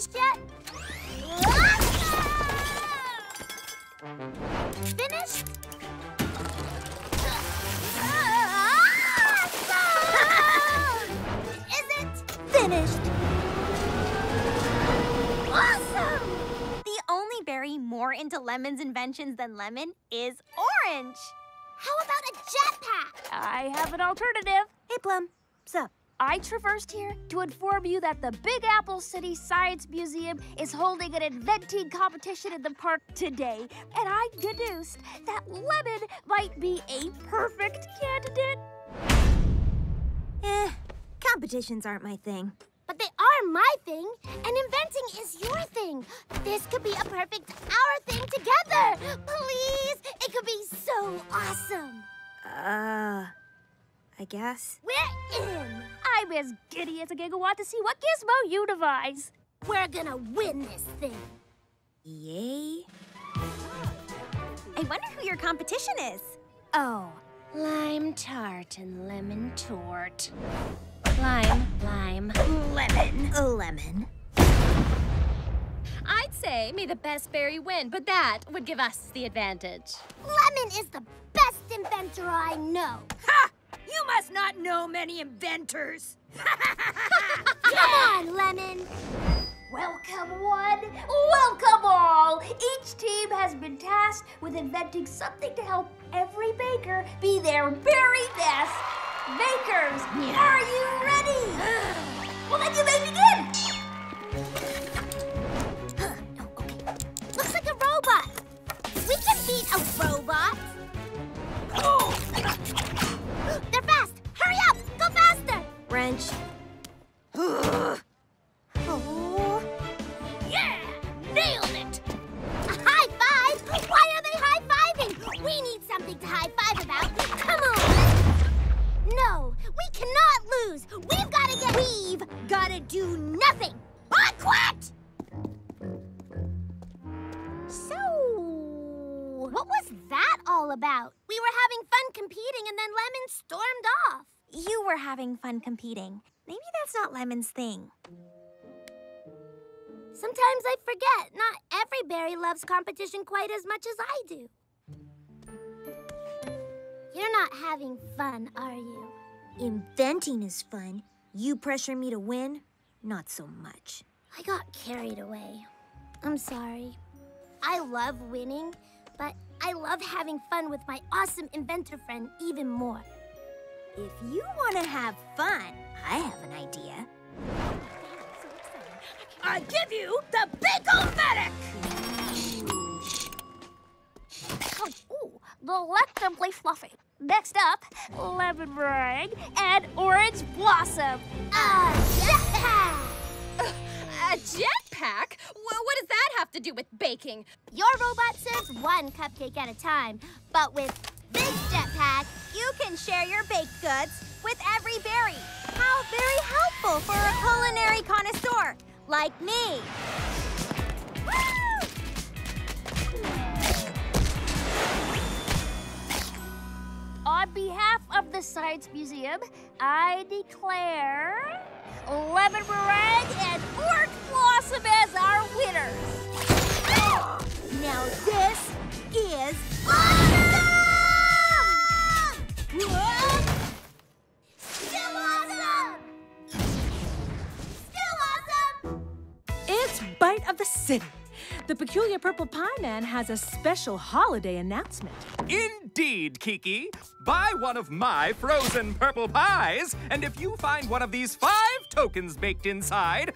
finished yet? Finished? Is it? Finished. Awesome! The only berry more into Lemon's inventions than Lemon is orange. How about a jetpack? I have an alternative. Hey, Plum. Sup? I traversed here to inform you that the Big Apple City Science Museum is holding an inventing competition in the park today, and I deduced that lemon might be a perfect candidate. Eh, competitions aren't my thing. But they are my thing, and inventing is your thing. This could be a perfect our thing together. Please, it could be so awesome. Uh, I guess. We're in. I'm as giddy as a gigawatt to see what gizmo you devise. We're gonna win this thing. Yay. I wonder who your competition is. Oh, lime tart and lemon tort. Lime, lime, lemon. Lemon. I'd say may the best berry win, but that would give us the advantage. Lemon is the best inventor I know. Ha! You must not know many inventors. Come on, Lemon. Welcome one, welcome all! Each team has been tasked with inventing something to help every baker be their very best. Bakers, are you ready? well, then you may begin! Looks like a robot. We can beat a robot. Wrench. Not Lemon's thing. Sometimes I forget. Not every berry loves competition quite as much as I do. You're not having fun, are you? Inventing is fun. You pressure me to win? Not so much. I got carried away. I'm sorry. I love winning, but I love having fun with my awesome inventor friend even more. If you want to have fun, I have an idea. I give you the Big-O-Matic! Ooh, the let them play fluffy. Next up, lemon meringue and orange blossom. A jetpack! A jetpack? What does that have to do with baking? Your robot serves one cupcake at a time, but with this jetpack, You can share your baked goods with every berry. How very helpful for a culinary connoisseur like me. On behalf of the Science Museum, I declare lemon meringue and orange blossom as our winners. Now this is City. The Peculiar Purple Pie Man has a special holiday announcement. Indeed, Kiki. Buy one of my frozen purple pies, and if you find one of these five tokens baked inside,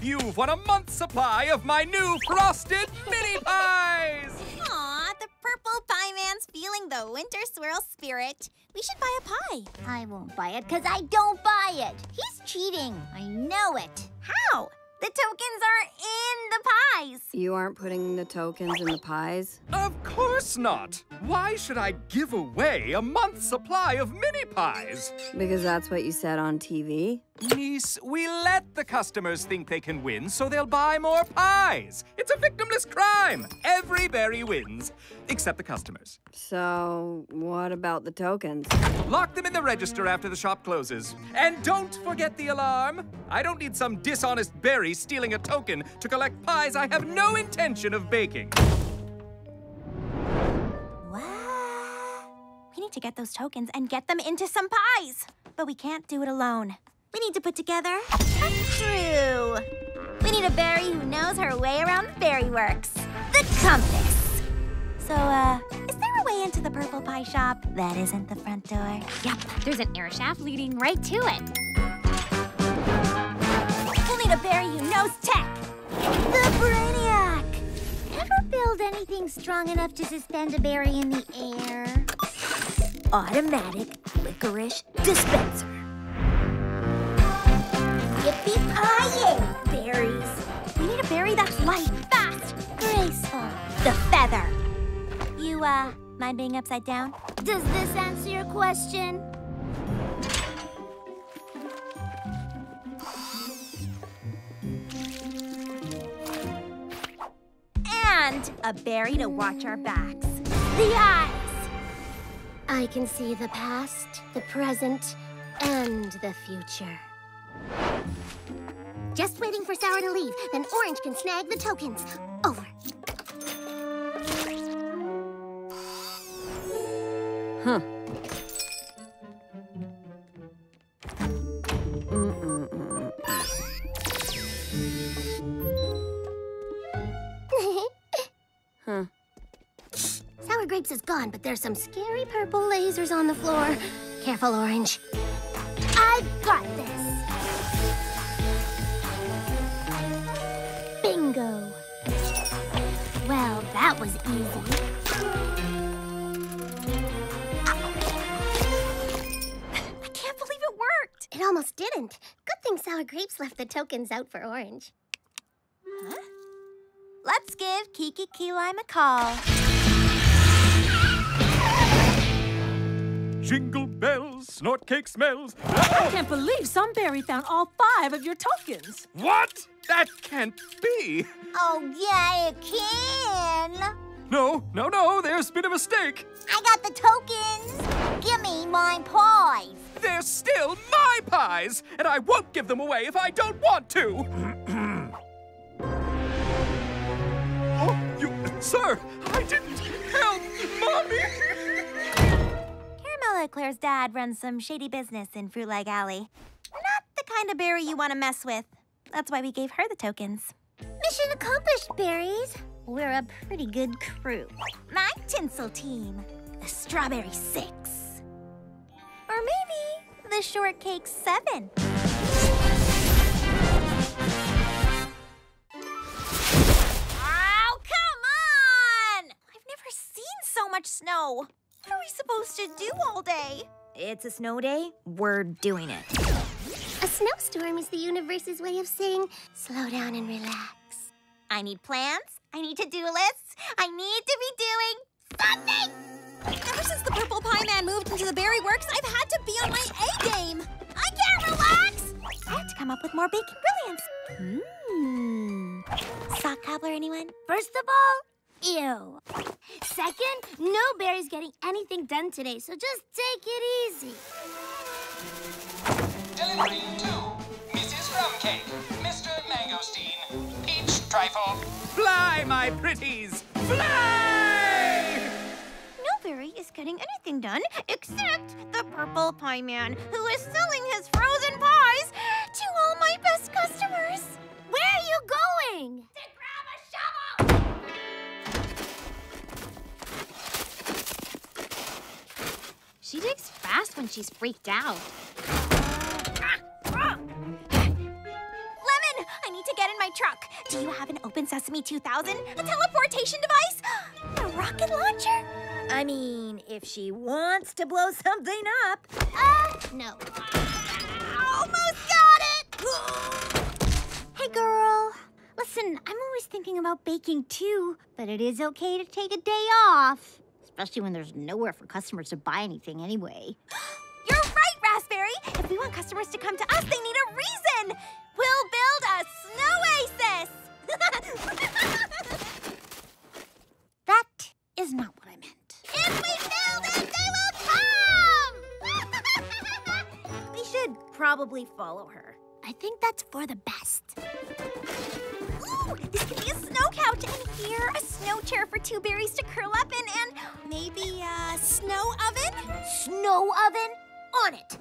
you've won a month's supply of my new frosted mini pies! Aw, the purple pie man's feeling the winter swirl spirit. We should buy a pie. I won't buy it because I don't buy it. He's cheating. I know it. How? The tokens are in the pies. You aren't putting the tokens in the pies? Of course not! Why should I give away a month's supply of mini pies? Because that's what you said on TV? Niece, we let the customers think they can win, so they'll buy more pies. It's a victimless crime. Every berry wins, except the customers. So, what about the tokens? Lock them in the register after the shop closes. And don't forget the alarm. I don't need some dishonest berry stealing a token to collect pies I have no intention of baking. What? We need to get those tokens and get them into some pies. But we can't do it alone. We need to put together a crew. We need a berry who knows her way around the Berry Works. The compass. So, uh, is there a way into the purple pie shop that isn't the front door? Yep, there's an air shaft leading right to it. We'll need a berry who knows tech. The Brainiac. Ever build anything strong enough to suspend a berry in the air? Automatic licorice dispenser. Yippee-ki-yay! Berries. We need a berry that's light, fast, graceful. The feather. You, uh, mind being upside down? Does this answer your question? And a berry to watch our backs. The eyes! I can see the past, the present, and the future. Just waiting for Sour to leave, then Orange can snag the tokens. Over. Huh. Huh. Sour Grapes is gone, but there's some scary purple lasers on the floor. Careful, Orange. I've got this. Didn't. Good thing Sour Grapes left the tokens out for Orange. Let's give Kiki Key Lime a call. Jingle bells, snort cake smells. I can't believe Sunberry found all five of your tokens. What? That can't be. Oh, yeah, it can. No, no, no, there's been a mistake. I got the tokens. Give me my pies. They're still my pies, and I won't give them away if I don't want to. oh, you, sir, I didn't help, mommy. Caramella Claire's dad runs some shady business in Fruit Lag Alley. Not the kind of berry you want to mess with. That's why we gave her the tokens. Mission accomplished, berries. We're a pretty good crew. My tinsel team, the Strawberry Six. Or maybe the Shortcake Seven. Oh, come on! I've never seen so much snow. What are we supposed to do all day? It's a snow day. We're doing it. A snowstorm is the universe's way of saying, slow down and relax. I need plans. I need to-do lists. I need to be doing something! Ever since the Purple Pie Man moved into the Berry Works, I've had to be on my A-game. I can't relax! I have to come up with more baking brilliance. Mmm. Sock cobbler, anyone? First of all, ew. Second, no berry's getting anything done today, so just take it easy. Delivery to Mrs. Rumcake, Mr. Mangosteen. Each trifle. Fly, my pretties, fly! Is getting anything done except the Purple Pie Man, who is selling his frozen pies to all my best customers. Where are you going? She digs fast when she's freaked out. I need get in my truck. Do you have an Open Sesame 2000? A teleportation device? A rocket launcher? I mean, if she wants to blow something up. Uh, no. Almost got it! Hey, girl. Listen, I'm always thinking about baking too, but it is okay to take a day off. Especially when there's nowhere for customers to buy anything anyway. You're right, Raspberry! If we want customers to come to us, they need a reason! We'll build a Snow oasis. that is not what I meant. If we build it, they will come! we should probably follow her. I think that's for the best. Ooh, this could be a snow couch, and here a snow chair for two berries to curl up in, and maybe a snow oven? Snow oven? On it!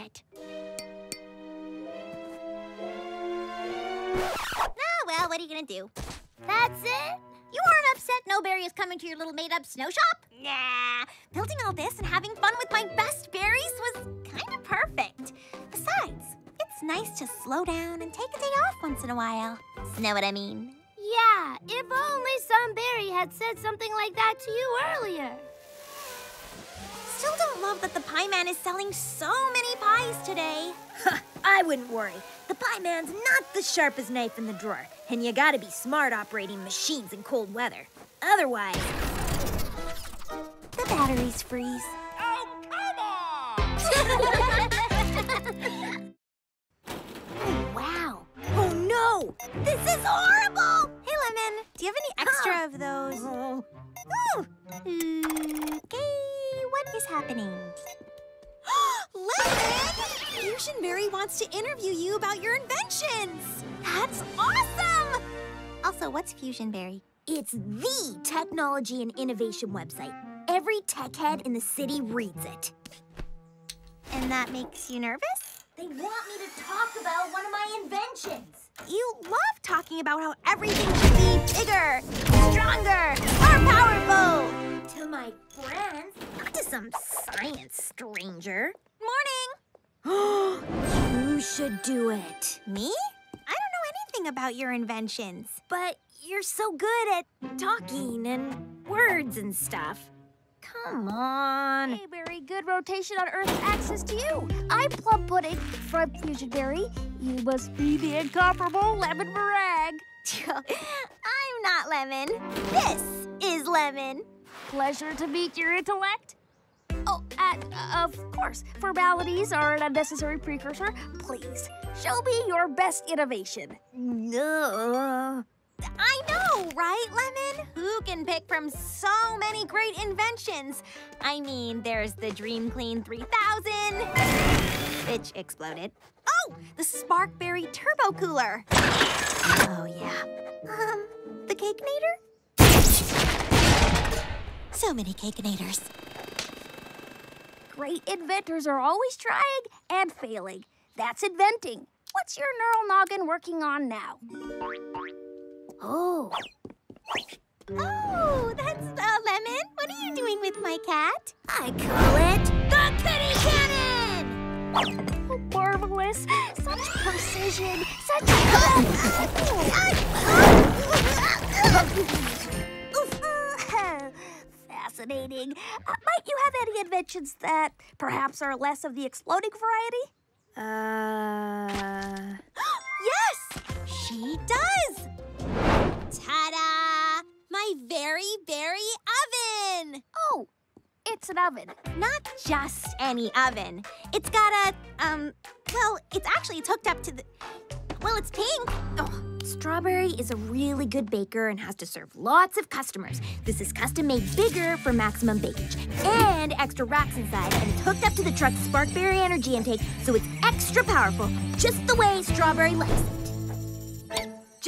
It. Ah, well, what are you gonna do? That's it? You aren't upset Noberry is coming to your little made-up snow shop? Nah. Building all this and having fun with my best berries was kind of perfect. Besides, it's nice to slow down and take a day off once in a while. Know what I mean? Yeah, if only some berry had said something like that to you earlier. Still don't love that the Pie Man is selling so many pies today. I wouldn't worry. The pie man's not the sharpest knife in the drawer, and you gotta be smart operating machines in cold weather. Otherwise, The batteries freeze. Oh, come on! Wow. oh no! This is horrible! Hey, Lemon, do you have any extra of those? Oh, Ooh. Okay, what is happening? Lemon! Fusionberry wants to interview you about your inventions! That's awesome! Also, what's Fusionberry? It's the technology and innovation website. Every tech head in the city reads it. And that makes you nervous? They want me to talk about one of my inventions. You love talking about how everything should be bigger, stronger, more powerful! To my friends, not to some science stranger. Morning! you should do it. Me? I don't know anything about your inventions. But you're so good at talking and words and stuff. Come on. Hey, very good rotation on Earth's axis to you. I'm Plum Pudding from Fusion Berry. You must be the incomparable Lemon Meringue. I'm not Lemon. This is Lemon. Pleasure to meet your intellect. Oh, uh, of course, formalities are an unnecessary precursor. Please, show me your best innovation. No. I know, right, Lemon? Who can pick from so many great inventions? I mean, there's the Dream Clean 3000, which exploded. Oh, the Sparkberry Turbo Cooler. Oh, yeah. Um, the Cakenator? So many Cakenators. Great inventors are always trying and failing. That's inventing. What's your neural noggin working on now? Oh, Oh, that's uh, Lemon. What are you doing with my cat? I call it the Kitty Cannon! Oh, marvelous. Such precision. Such. Fascinating. Uh, might you have any inventions that perhaps are less of the exploding variety? Uh. Yes, she does. Ta-da! My very, very oven. Oh, it's an oven. Not just any oven. It's got a, um, well, it's actually, it's hooked up to the, well, it's pink. Oh, Strawberry is a really good baker and has to serve lots of customers. This is custom made bigger for maximum bakage and extra racks inside, and it's hooked up to the truck's Sparkberry energy intake, so it's extra powerful, just the way Strawberry likes it.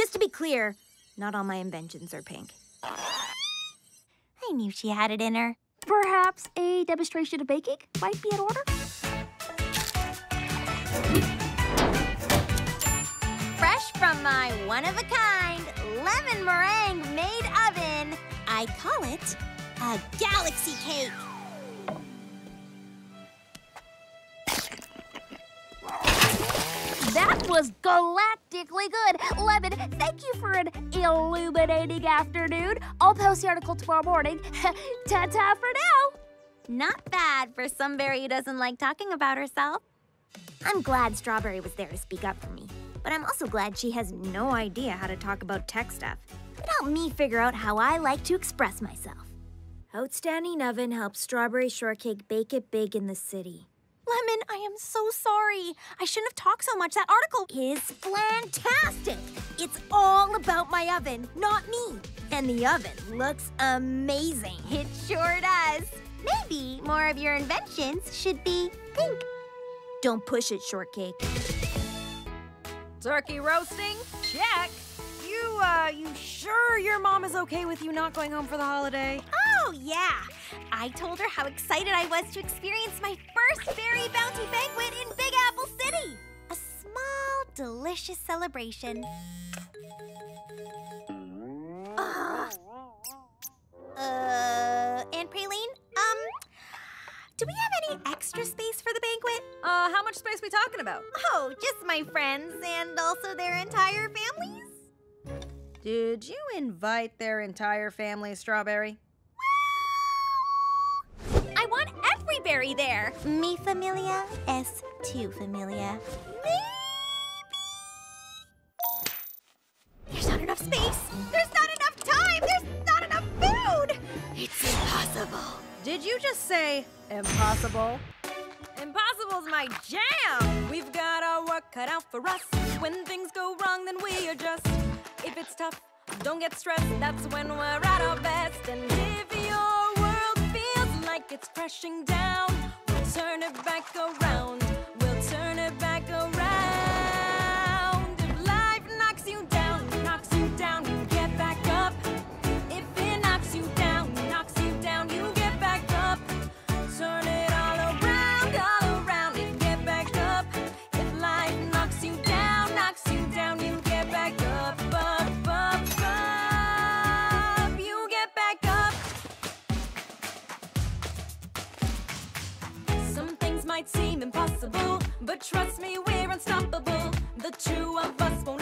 Just to be clear, not all my inventions are pink. I knew she had it in her. Perhaps a demonstration of baking might be in order? Fresh from, my one of a kind lemon meringue made oven. I call it a galaxy cake. That was galactically good. Lemon, thank you for an illuminating afternoon. I'll post the article tomorrow morning. Ta-ta for now. Not bad for Sunberry who doesn't like talking about herself. I'm glad Strawberry was there to speak up for me, but I'm also glad she has no idea how to talk about tech stuff. It helped me figure out how I like to express myself. Outstanding Oven helps Strawberry Shortcake bake it big in the city. Lemon, I am so sorry. I shouldn't have talked so much. That article Is fantastic! It's all about my oven, not me. And the oven looks amazing. It sure does. Maybe more of your inventions should be pink. Don't push it, Shortcake. Turkey roasting? Check. You, uh, you sure your mom is okay with you not going home for the holiday? Oh, yeah. I told her how excited I was to experience my first Berry Bounty Banquet in Big Apple City. A small, delicious celebration. Ugh. Uh, Aunt Praline, um, do we have any extra space for the banquet? Uh, how much space we talking about? Oh, just my friends and also their entire families? Did you invite their entire family, Strawberry? I want every berry there. Mi familia es tu familia. Maybe. There's not enough space. There's not enough time. There's not enough food. It's impossible. Did you just say impossible? Impossible's my jam! We've got our work cut out for us. When things go wrong, then we adjust. If it's tough, don't get stressed. That's when we're at our best. And if your world feels like it's crashing down, we'll turn it back around. Impossible, but trust me, we're unstoppable. The two of us won't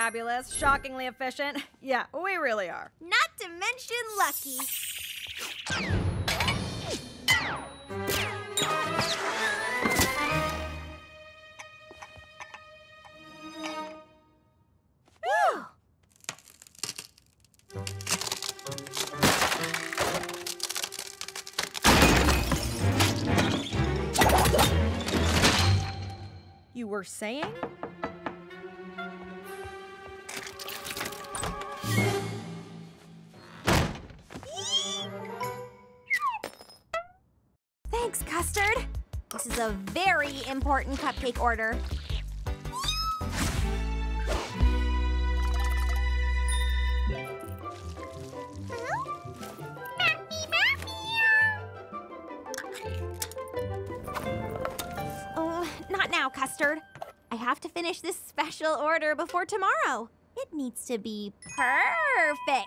fabulous, shockingly efficient. Yeah, we really are. Not to mention lucky. You were saying? A very important cupcake order. Oh, not now, Custard. I have to finish this special order before tomorrow. It needs to be perfect.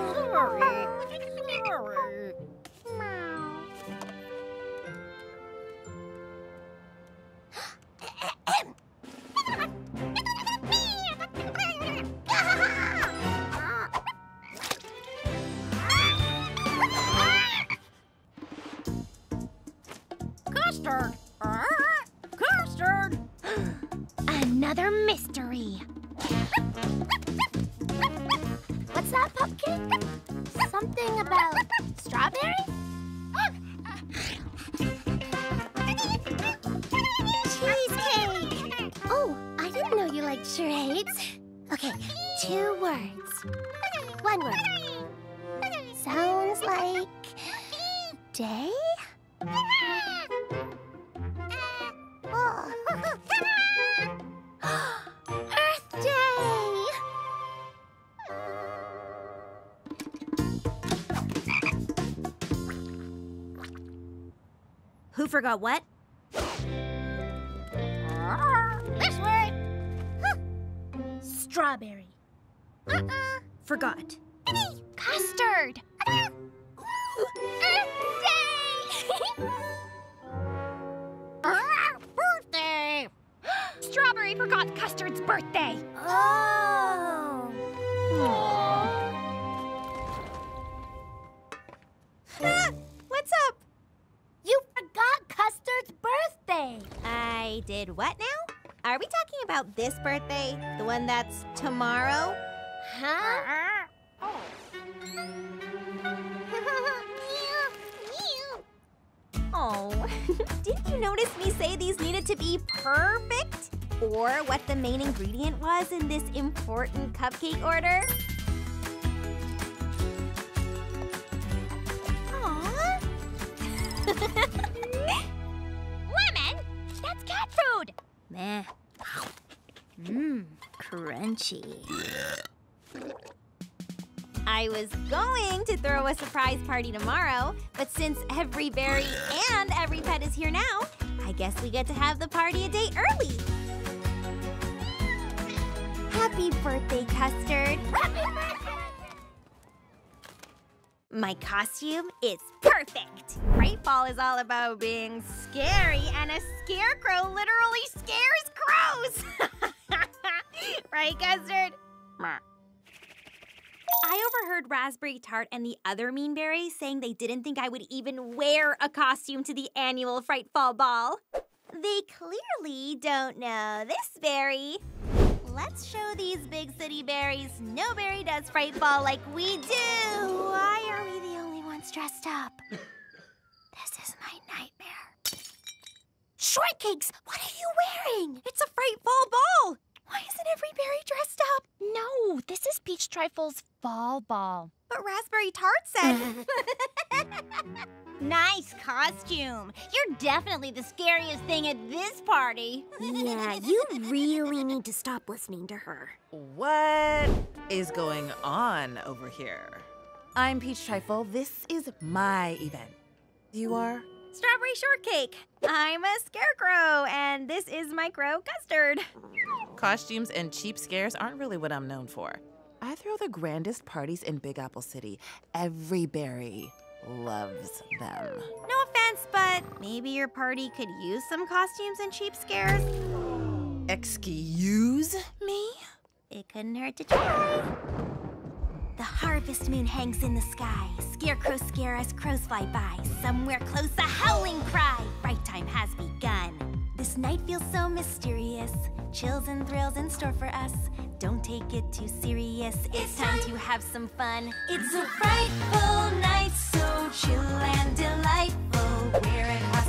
strawberry? Cheesecake! Oh, I didn't know you liked charades. Okay, two words. One word. Sounds like day? Forgot what? This way! Huh. Strawberry. Uh-uh. Forgot. Custard! Earth Day! birthday! Strawberry forgot Custard's birthday. Oh! Ah, did what now? Are we talking about this birthday? The one that's tomorrow? Huh? Oh, oh, didn't you notice me say these needed to be perfect? Or what the main ingredient was in this important cupcake order? Aw. I was going to throw a surprise party tomorrow, but since every berry and every pet is here now, I guess we get to have the party a day early. Happy birthday, Custard. My costume is perfect. Ball is all about being scary, and a scarecrow literally scares crows. right, Custard? I overheard Raspberry Tart and the other Mean Berries saying they didn't think I would even wear a costume to the annual Frightfall Ball. They clearly don't know this berry. Let's show these big city berries no berry does Frightfall like we do. Why are we the only ones dressed up? This is my nightmare. Shortcakes, what are you wearing? It's a Frightfall Ball. Why isn't every berry dressed up? No, this is Peach Trifle's fall ball. But Raspberry Tart said. nice costume. You're definitely the scariest thing at this party. Yeah, you really need to stop listening to her. What is going on over here? I'm Peach Trifle. This is my event. You are? Strawberry shortcake. I'm a scarecrow, and this is my crow custard. Costumes and cheap scares aren't really what I'm known for. I throw the grandest parties in Big Apple City. Every berry loves them. No offense, but maybe your party could use some costumes and cheap scares. Excuse me? It couldn't hurt to try. The harvest moon hangs in the sky. Scarecrows scare as crows fly by. Somewhere close, a howling cry. Fright time has begun. This night feels so mysterious. Chills and thrills in store for us. Don't take it too serious. It's time to have some fun. It's a frightful night, so chill and delightful. Wear a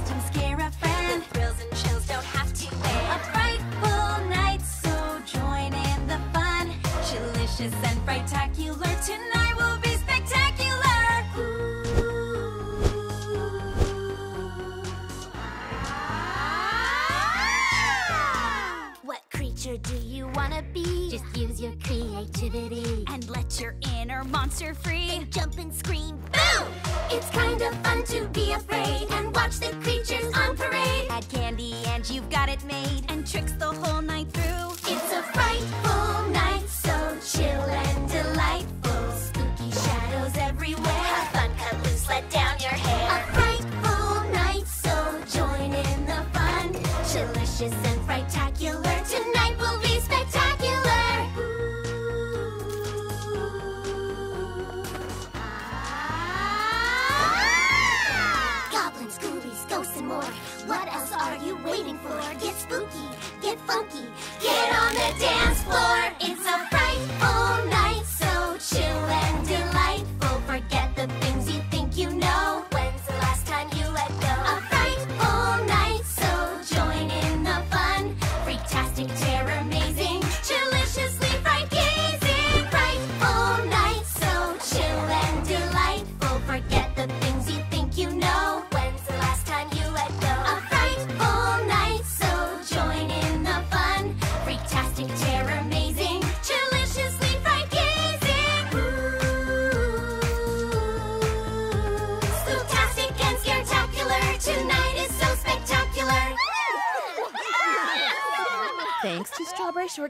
funky, get on the dance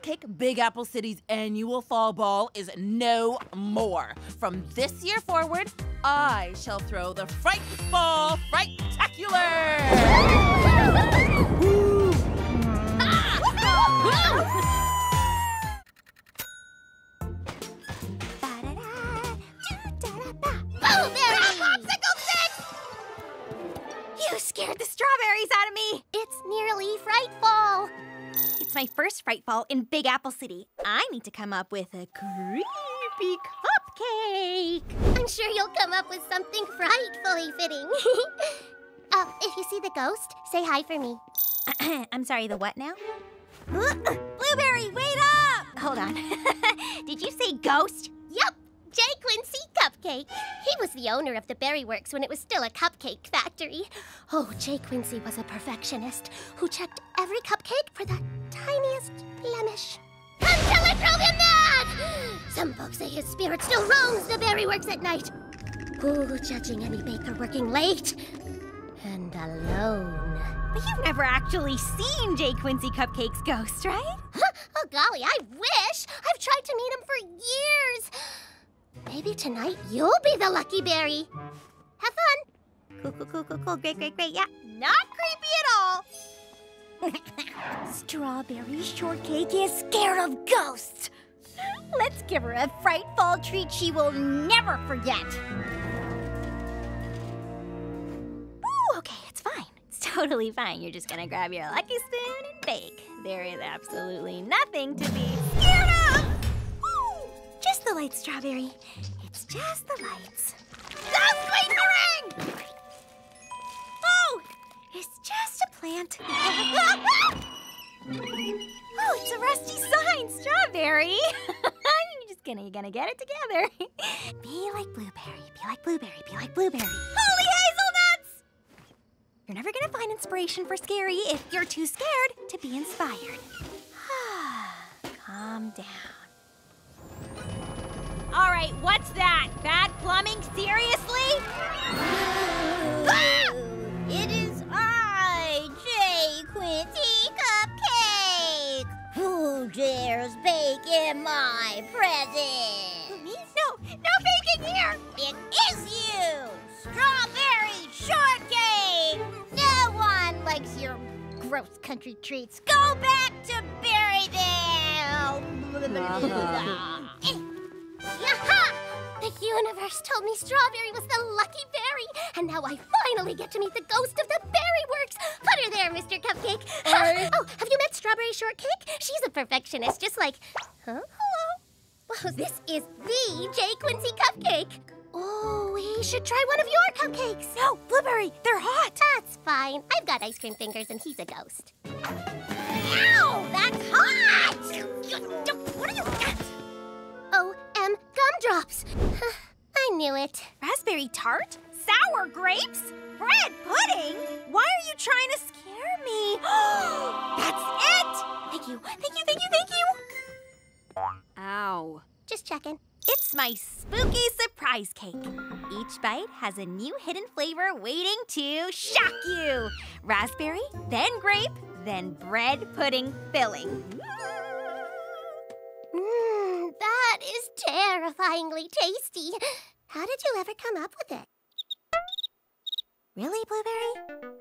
Shortcake, Big Apple City's annual fall ball is no more. From this year forward, I shall throw the Fright Ball Frightacular! You my first fright fall in Big Apple City. I need to come up with a creepy cupcake. I'm sure you'll come up with something frightfully fitting. oh, if you see the ghost, say hi for me. I'm sorry, the what now? Blueberry, wait up! Hold on. Did you say ghost? Yup, J. Quincy Cupcake. He was the owner of the Berry Works when it was still a cupcake factory. Oh, J. Quincy was a perfectionist who checked every cupcake for the tiniest blemish. Until it drove him mad! Some folks say his spirit still roams the Berry Works at night. Ooh, judging any baker working late and alone. But you've never actually seen J. Quincy Cupcake's ghost, right? Huh? Oh, golly, I wish! I've tried to meet him for years. Maybe tonight you'll be the lucky berry. Have fun. Cool, cool, cool, cool, cool. Great, great, great. Yeah, not creepy at all. Strawberry Shortcake is scared of ghosts. Let's give her a frightful treat she will never forget. Ooh, okay, it's fine. It's totally fine. You're just gonna grab your lucky spoon and bake. There is absolutely nothing to be scared of. Just the lights, Strawberry. It's just the lights. Stop squeezing! Oh, it's just a plant. oh, it's a rusty sign, Strawberry. you're just gonna, gonna get it together. be like blueberry, be like blueberry, be like blueberry. Holy hazelnuts! You're never gonna find inspiration for scary if you're too scared to be inspired. Calm down. All right, what's that? Bad plumbing? Seriously? Ah! Dares bake in my presence? Me? No, no baking here. It is you, Strawberry Shortcake. No one likes your gross country treats. Go back to Berrydale. Uh-huh. Eh. Yaha! The universe told me strawberry was the lucky berry, and now I finally get to meet the ghost of the berry works. Put her there, Mr. Cupcake. oh, have you met Shortcake? She's a perfectionist, just like. Huh? Hello. Oh, this is the J. Quincy Cupcake. Oh, we should try one of your cupcakes. No, Blueberry, they're hot. That's fine. I've got ice cream fingers, and he's a ghost. Ow, that's hot! What are you? O M gumdrops. I knew it. Raspberry tart? Sour grapes? Bread pudding? Why are you trying to scare me? That's it! Thank you, thank you, thank you, thank you! Ow. Just checking. It's my spooky surprise cake. Each bite has a new hidden flavor waiting to shock you. Raspberry, then grape, then bread pudding filling. Mmm, that is terrifyingly tasty. How did you ever come up with it? Really, Blueberry?